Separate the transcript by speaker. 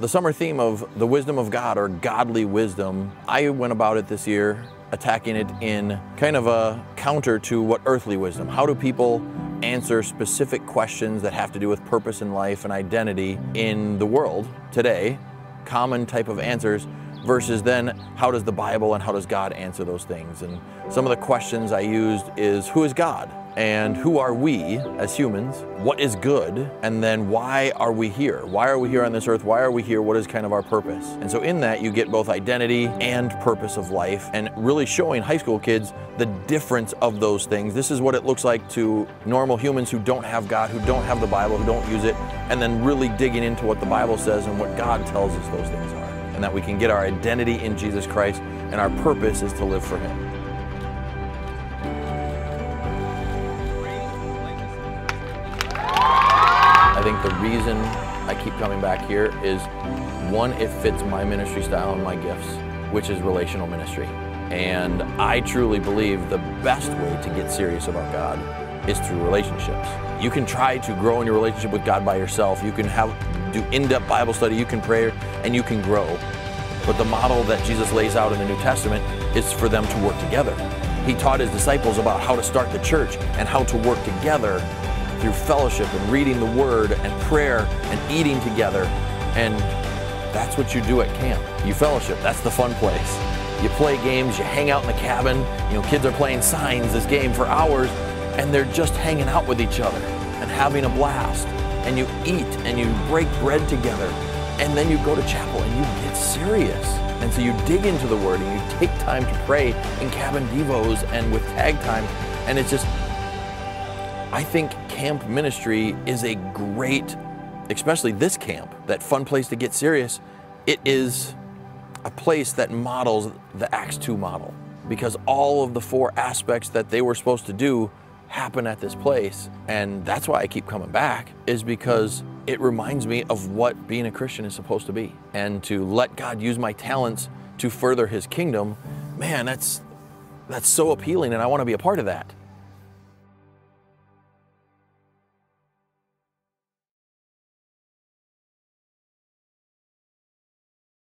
Speaker 1: the summer theme of the wisdom of God or godly wisdom, I went about it this year attacking it in kind of a counter to what earthly wisdom. How do people answer specific questions that have to do with purpose in life and identity in the world today? Common type of answers versus then how does the Bible and how does God answer those things? And some of the questions I used is who is God? and who are we as humans? What is good? And then why are we here? Why are we here on this earth? Why are we here? What is kind of our purpose? And so in that, you get both identity and purpose of life and really showing high school kids the difference of those things. This is what it looks like to normal humans who don't have God, who don't have the Bible, who don't use it, and then really digging into what the Bible says and what God tells us those things are. And that we can get our identity in Jesus Christ and our purpose is to live for Him. I think the reason I keep coming back here is one, it fits my ministry style and my gifts, which is relational ministry. And I truly believe the best way to get serious about God is through relationships. You can try to grow in your relationship with God by yourself. You can have do in-depth Bible study, you can pray, and you can grow. But the model that Jesus lays out in the New Testament is for them to work together. He taught his disciples about how to start the church and how to work together through fellowship and reading the word and prayer and eating together. And that's what you do at camp. You fellowship. That's the fun place. You play games, you hang out in the cabin. You know, kids are playing signs this game for hours and they're just hanging out with each other and having a blast. And you eat and you break bread together. And then you go to chapel and you get serious. And so you dig into the word and you take time to pray in cabin devos and with tag time. And it's just, I think camp ministry is a great, especially this camp, that fun place to get serious. It is a place that models the Acts 2 model because all of the four aspects that they were supposed to do happen at this place. And that's why I keep coming back, is because it reminds me of what being a Christian is supposed to be. And to let God use my talents to further his kingdom, man, that's that's so appealing and I want to be a part of that.